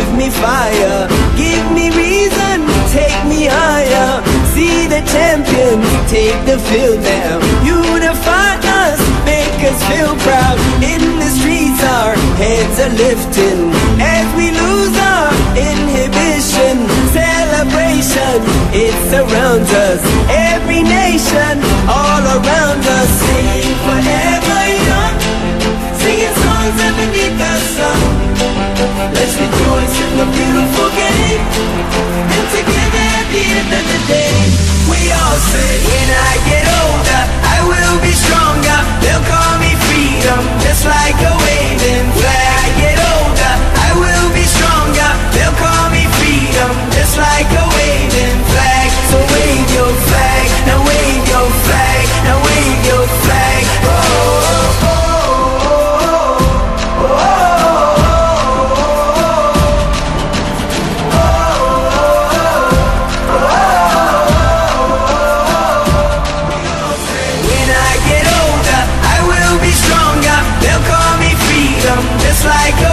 give me fire. Give me reason, take me higher. See the champions, take the field now Unify us, make us feel proud. In the streets our heads are lifting. As we lose our inhibition Celebration, it surrounds us. Every nation like a